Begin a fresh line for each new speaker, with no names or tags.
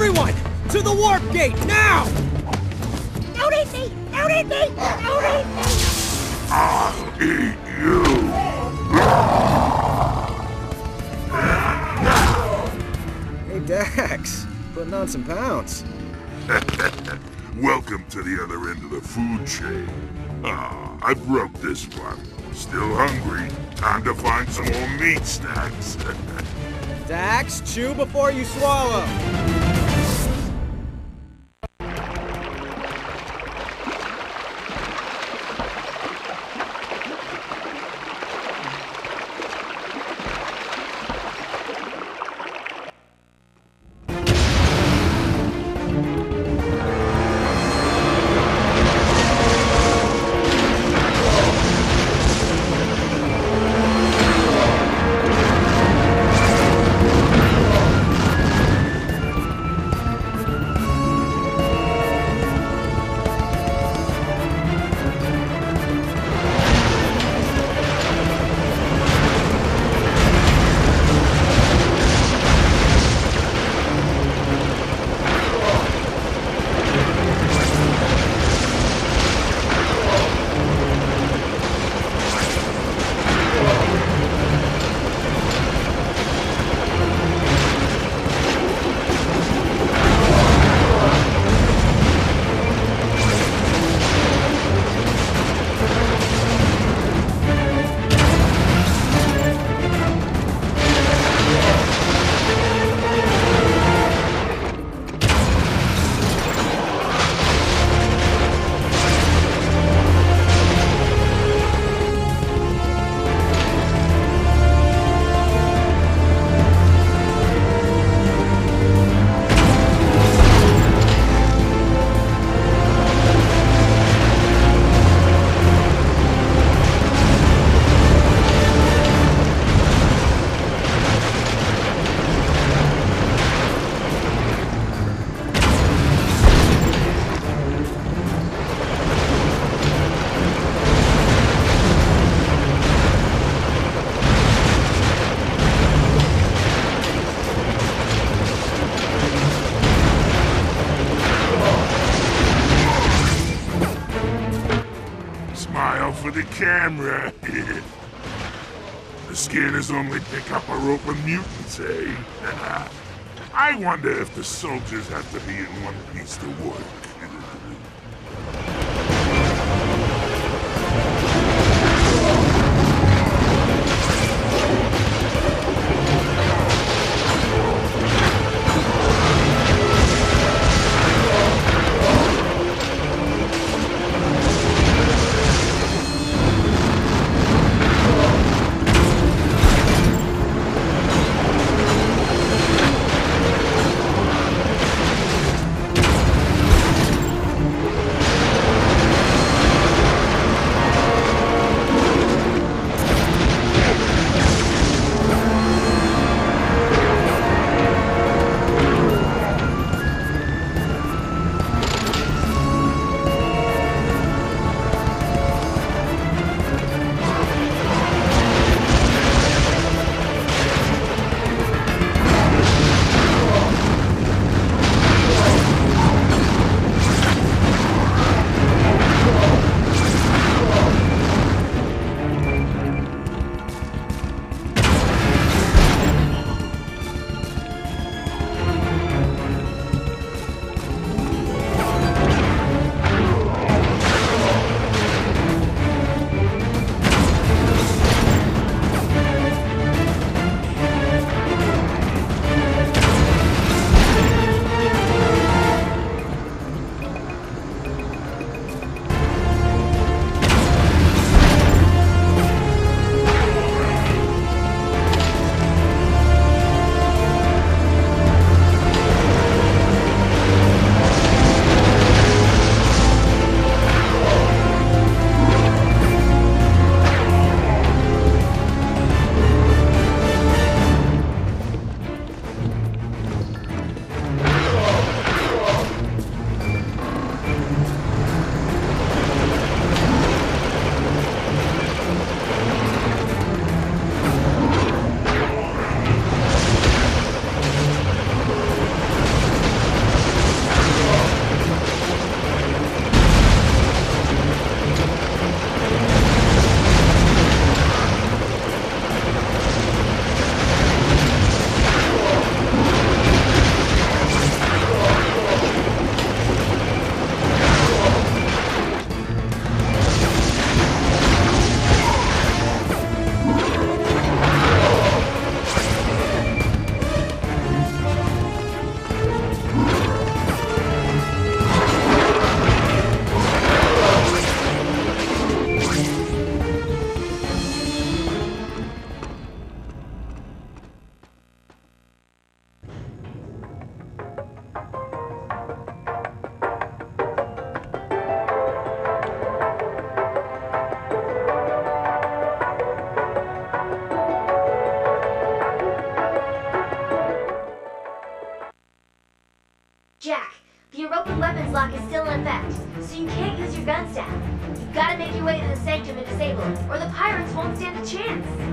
Everyone! To the warp gate, now!
Don't eat me! Don't eat me! Don't eat me!
I'll eat you!
Hey, Dax. Putting on some pounds.
Welcome to the other end of the food chain. Ah, I broke this one. Still hungry. Time to find some more meat snacks.
Dax, chew before you swallow.
Camera. the scanners only pick up a rope of mutants, eh? I wonder if the soldiers have to be in one piece to work.
Lock is still effect, so you can't use your gun staff. You've got to make your way to the sanctum and disable it, or the pirates won't stand a chance.